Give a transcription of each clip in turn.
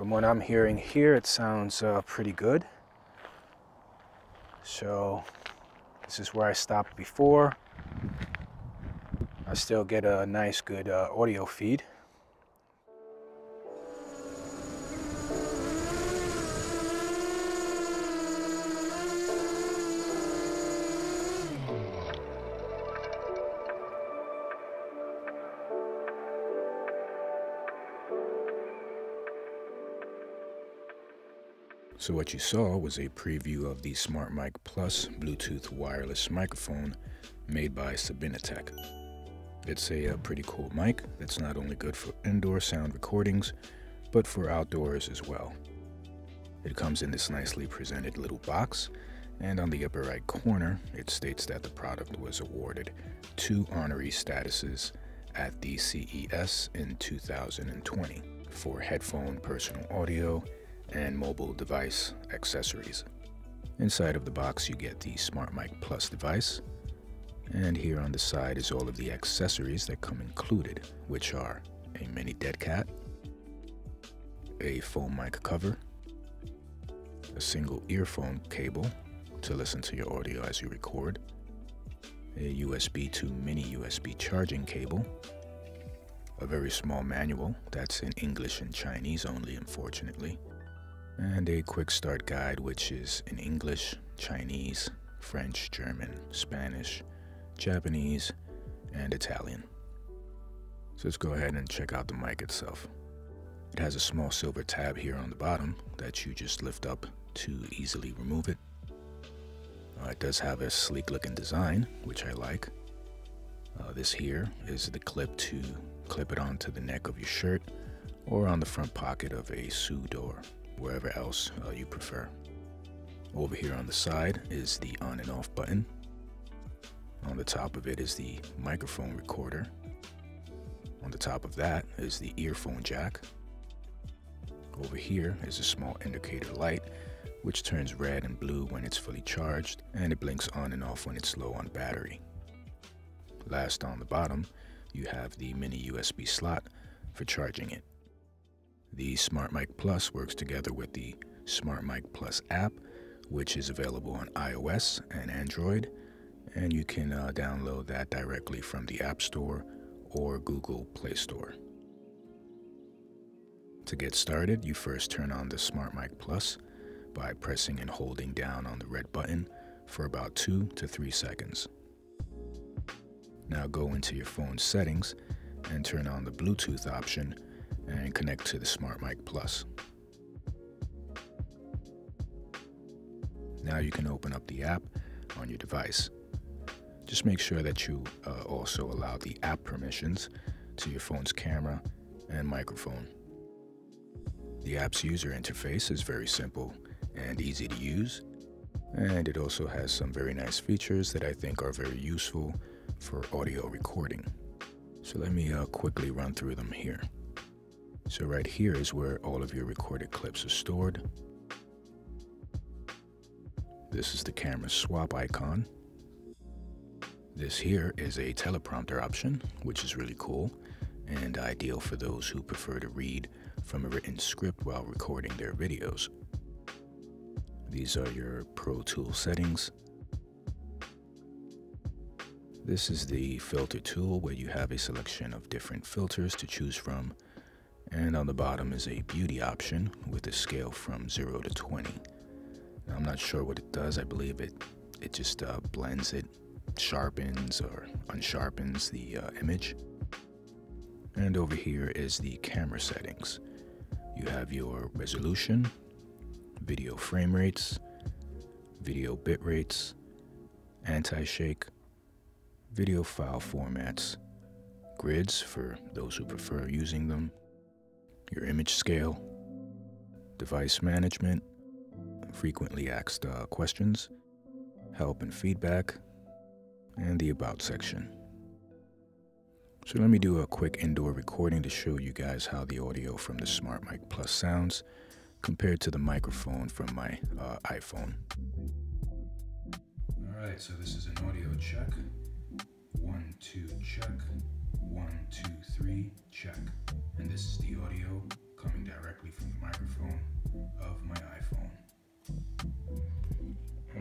From what I'm hearing here, it sounds uh, pretty good. So this is where I stopped before. I still get a nice good uh, audio feed. So what you saw was a preview of the SmartMike Plus Bluetooth wireless microphone made by Sabinetek. It's a, a, pretty cool mic that's not only good for indoor sound recordings, but for outdoors as well. It comes in this nicely presented little box, and on the upper right corner, it states that the product was awarded two honorary statuses at the CES in 2020 for headphone personal audio and mobile device accessories. Inside of the box you get the SmartMike Plus device, and here on the side is all of the accessories that come included, which are a mini dead cat, a foam mic cover, a single earphone cable to listen to your audio as you record, a USB to mini USB charging cable, a very small manual that's in English and Chinese only unfortunately, and a quick start guide which is in English, Chinese, French, German, Spanish, Japanese, and Italian. So let's go ahead and check out the mic itself. It has a small silver tab here on the bottom that you just lift up to easily remove it. Uh, it does have a sleek looking design, which I like. Uh, this here is the clip to clip it onto the neck of your shirt or on the front pocket of a suit or wherever else uh, you prefer. Over here on the side is the on and off button. On the top of it is the microphone recorder. On the top of that is the earphone jack. Over here is a small indicator light which turns red and blue when it's fully charged and it blinks on and off when it's low on battery. Last on the bottom, you have the mini USB slot for charging it. SmartMike Plus works together with the SmartMike Plus app, which is available on iOS and Android, and you can uh, download that directly from the App Store or Google Play Store. To get started, you first turn on the SmartMike Plus by pressing and holding down on the red button for about 2 to 3 seconds. Now go into your phone's settings and turn on the Bluetooth option and connect to the SmartMike Plus. Now you can open up the app on your device. Just make sure that you uh, also allow the app permissions to your phone's camera and microphone. The app's user interface is very simple and easy to use, and it also has some very nice features that I think are very useful for audio recording. So let me uh, quickly run through them here. So right here is where all of your recorded clips are stored. This is the camera swap icon. This here is a teleprompter option, which is really cool and ideal for those who prefer to read from a written script while recording their videos. These are your Pro Tool settings. This is the filter tool where you have a selection of different filters to choose from and on the bottom is a beauty option with a scale from 0 to 20. Now, I'm not sure what it does. I believe it, it just uh, blends it, sharpens or unsharpens the uh, image. And over here is the camera settings. You have your resolution, video frame rates, video bit rates, anti-shake, video file formats, grids for those who prefer using them, your image scale, device management, frequently asked uh, questions, help and feedback, and the About section. So let me do a quick indoor recording to show you guys how the audio from the SmartMike Plus sounds compared to the microphone from my uh, iPhone. All right, so this is an audio check. One, two, check. One, two, three, check. And this is the audio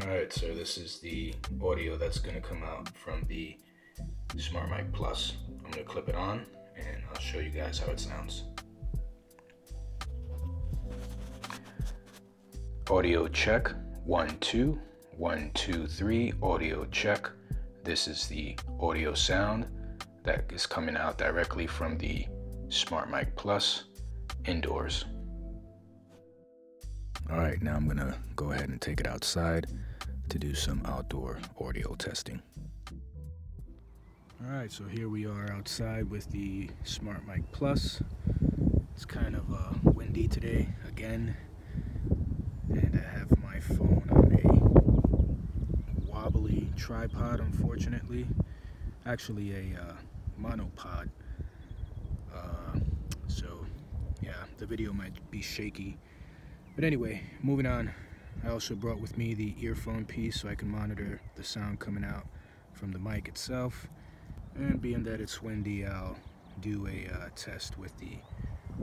Alright, so this is the audio that's going to come out from the SmartMike Plus. I'm going to clip it on and I'll show you guys how it sounds. Audio check, one, two, one, two, three, audio check. This is the audio sound that is coming out directly from the SmartMike Plus indoors. All right, now I'm gonna go ahead and take it outside to do some outdoor audio testing. All right, so here we are outside with the SmartMike Plus. It's kind of uh, windy today again, and I have my phone on a wobbly tripod, unfortunately. Actually, a uh, monopod. Uh, so, yeah, the video might be shaky. But anyway, moving on. I also brought with me the earphone piece so I can monitor the sound coming out from the mic itself. And being that it's windy, I'll do a uh, test with the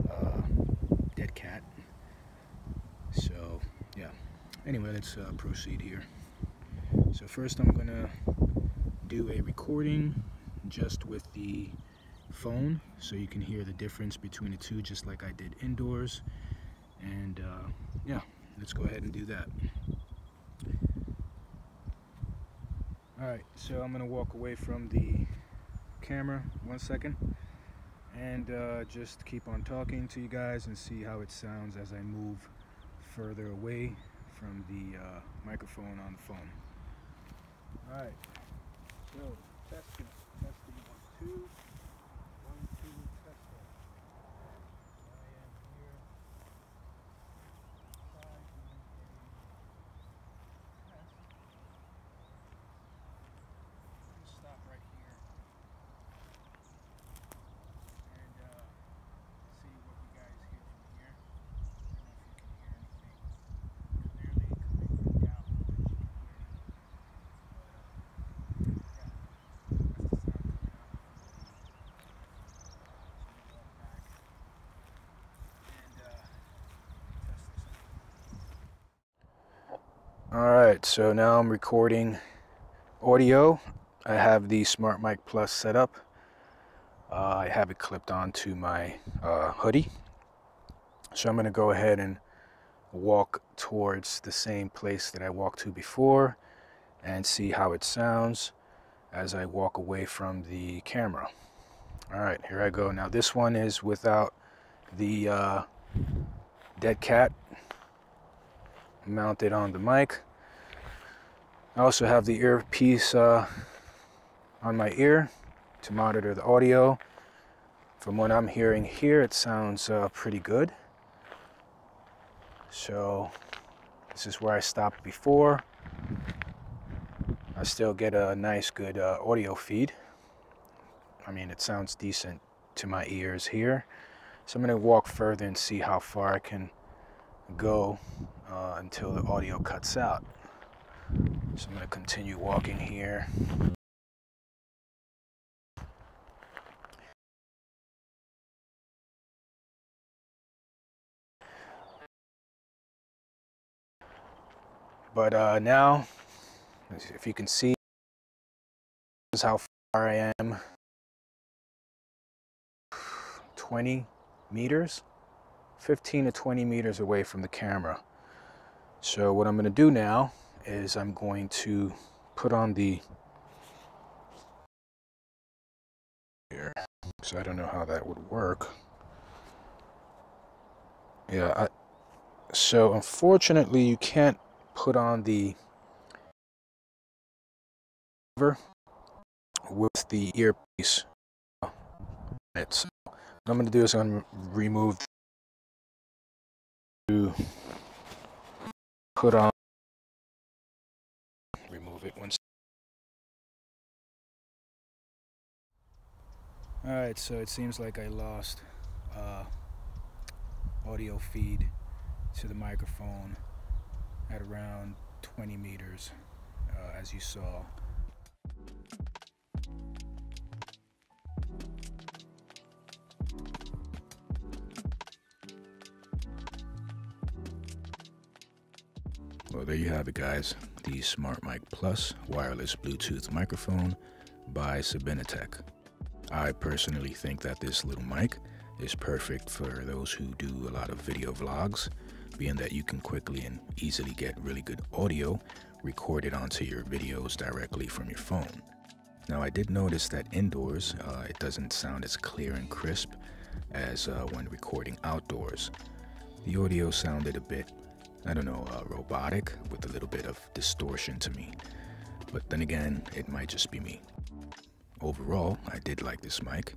uh, dead cat. So, yeah. Anyway, let's uh, proceed here. So first I'm gonna do a recording just with the phone so you can hear the difference between the two just like I did indoors. And uh, yeah, let's go ahead and do that. Alright, so I'm going to walk away from the camera one second and uh, just keep on talking to you guys and see how it sounds as I move further away from the uh, microphone on the phone. Alright, so testing, testing one, two. Alright, so now I'm recording audio. I have the SmartMike Plus set up. Uh, I have it clipped onto my uh, hoodie. So I'm going to go ahead and walk towards the same place that I walked to before and see how it sounds as I walk away from the camera. Alright, here I go. Now this one is without the uh, dead cat mounted on the mic. I also have the earpiece uh, on my ear to monitor the audio. From what I'm hearing here, it sounds uh, pretty good. So this is where I stopped before. I still get a nice good uh, audio feed. I mean, it sounds decent to my ears here. So I'm going to walk further and see how far I can go uh, until the audio cuts out. So I'm going to continue walking here. But uh, now, if you can see, this is how far I am. 20 meters. 15 to 20 meters away from the camera. So what I'm going to do now is I'm going to put on the here. So I don't know how that would work. Yeah, I, so unfortunately you can't put on the cover with the earpiece. It's, what I'm going to do is I'm going to remove to put on alright so it seems like I lost uh, audio feed to the microphone at around 20 meters uh, as you saw Well, there you have it, guys. The SmartMike Plus wireless Bluetooth microphone by Sabinetek. I personally think that this little mic is perfect for those who do a lot of video vlogs, being that you can quickly and easily get really good audio recorded onto your videos directly from your phone. Now, I did notice that indoors, uh, it doesn't sound as clear and crisp as uh, when recording outdoors. The audio sounded a bit, I don't know, uh, robotic with a little bit of distortion to me. But then again, it might just be me. Overall, I did like this mic,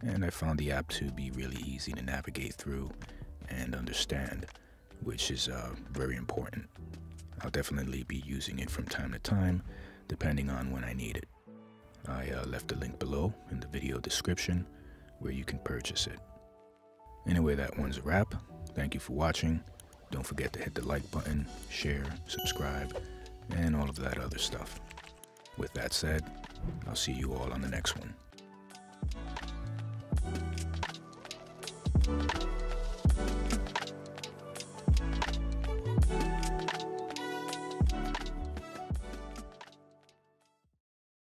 and I found the app to be really easy to navigate through and understand, which is uh, very important. I'll definitely be using it from time to time, depending on when I need it. I uh, left a link below in the video description where you can purchase it. Anyway, that one's a wrap. Thank you for watching. Don't forget to hit the like button, share, subscribe, and all of that other stuff. With that said, I'll see you all on the next one.